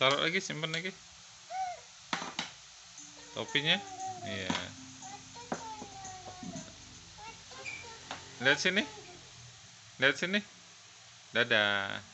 taruh lagi simpan lagi. Topinya? Iya. Lihat sini. Lihat sini. Dadah.